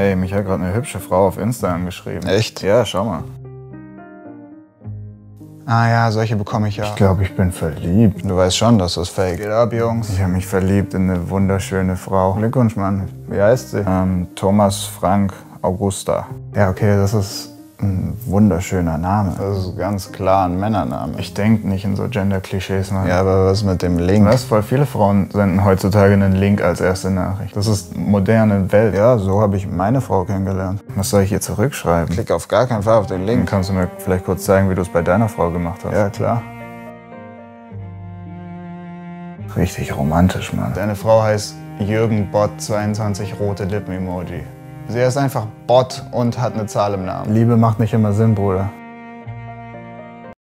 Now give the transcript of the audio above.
Hey, mich hat gerade eine hübsche Frau auf Insta angeschrieben. Echt? Ja, schau mal. Ah ja, solche bekomme ich ja. Ich glaube, ich bin verliebt. Du weißt schon, dass das fake. Geht ab, Jungs. Ich habe mich verliebt in eine wunderschöne Frau. Glückwunsch, Mann. Wie heißt sie? Ähm, Thomas Frank Augusta. Ja, okay, das ist ein wunderschöner Name. Das ist ganz klar ein Männername. Ich denke nicht in so Gender-Klischees, Mann. Ja, aber was mit dem Link? Was? Voll viele Frauen senden heutzutage einen Link als erste Nachricht. Das ist moderne Welt. Ja, so habe ich meine Frau kennengelernt. Was soll ich hier zurückschreiben? Klick auf gar keinen Fall auf den Dann Link. kannst du mir vielleicht kurz zeigen, wie du es bei deiner Frau gemacht hast. Ja, klar. Richtig romantisch, Mann. Deine Frau heißt Jürgen Bot 22 rote Lippen-Emoji. Sie ist einfach Bot und hat eine Zahl im Namen. Liebe macht nicht immer Sinn, Bruder.